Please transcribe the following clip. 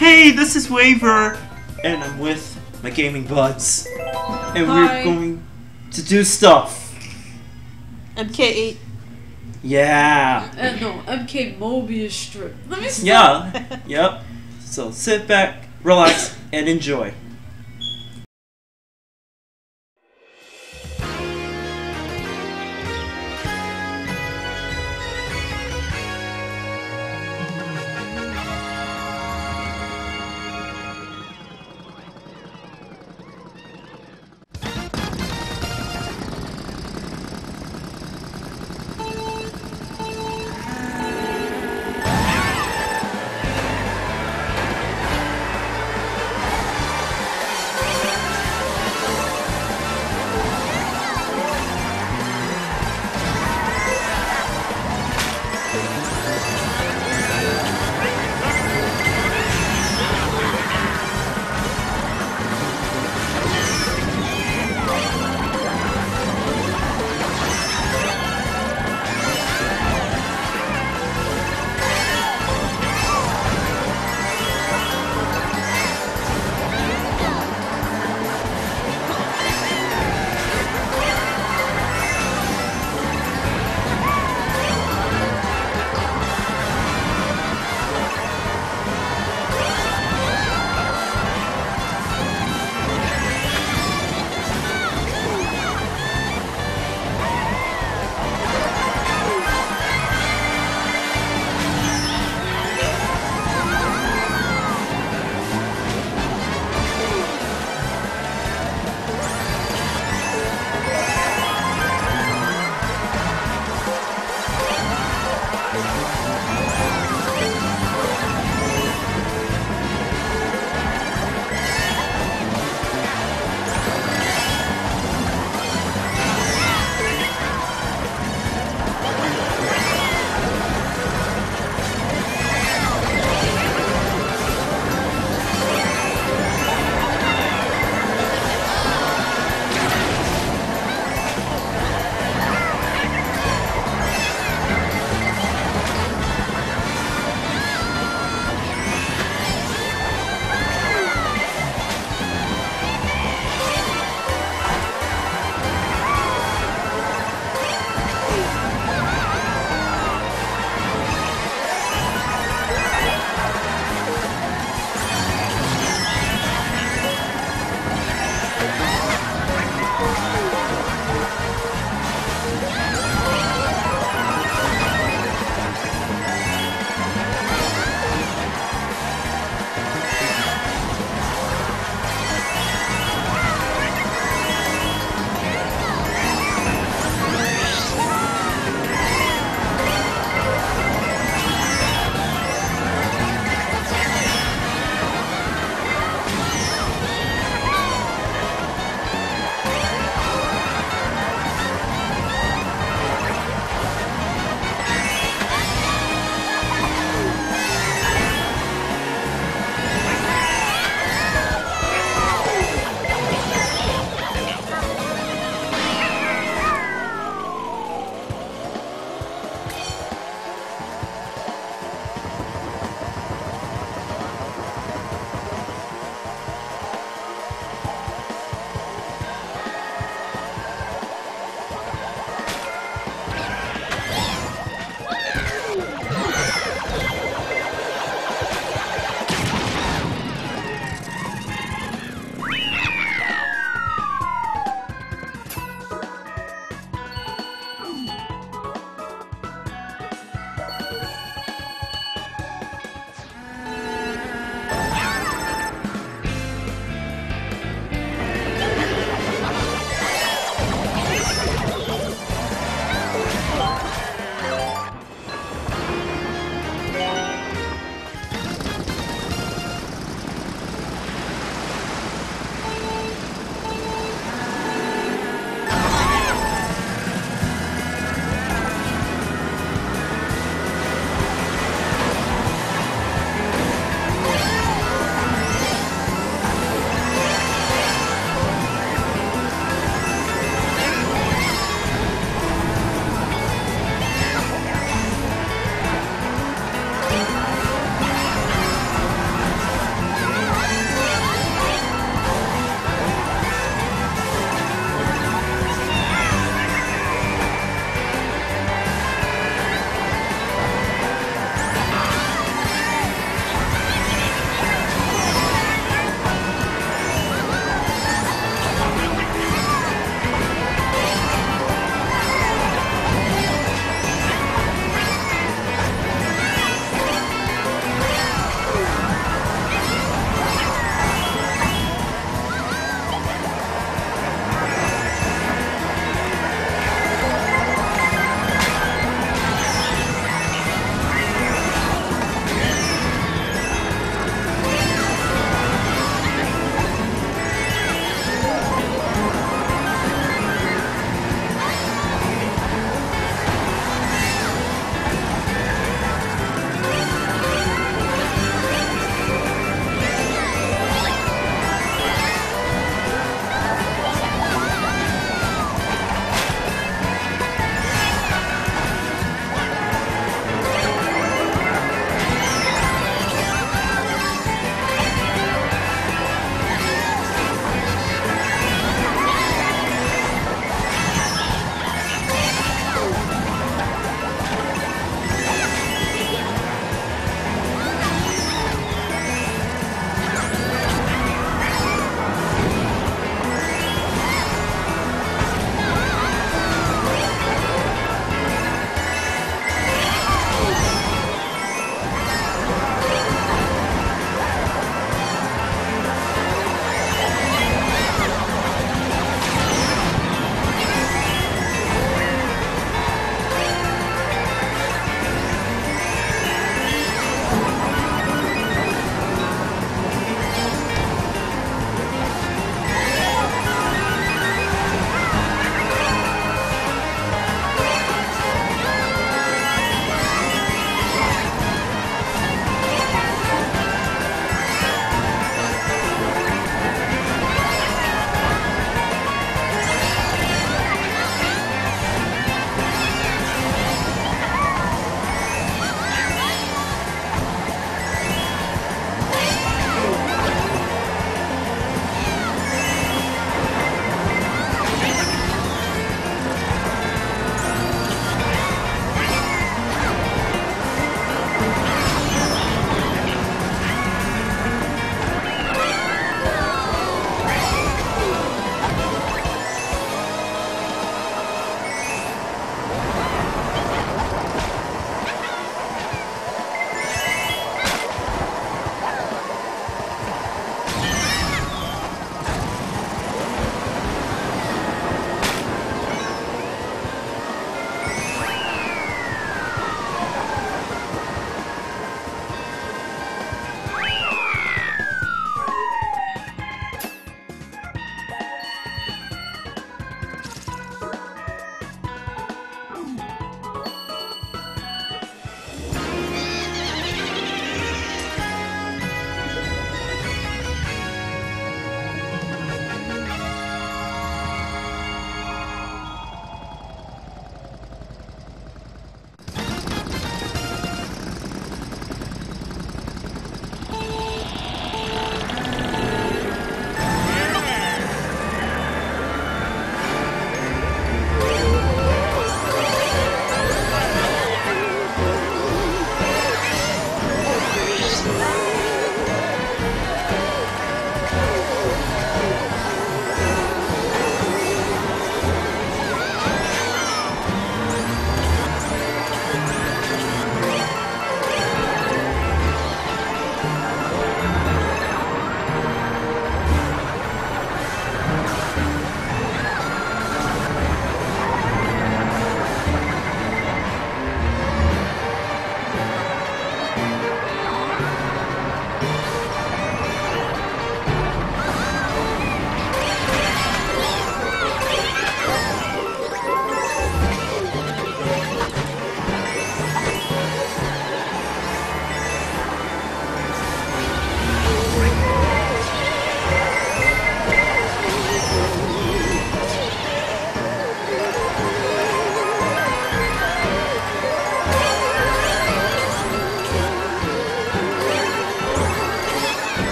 Hey, this is Waver, and I'm with my gaming buds, and Hi. we're going to do stuff. MK8. Yeah. Uh, no, MK Mobius strip. Let me stop. Yeah. yep. So sit back, relax, and enjoy.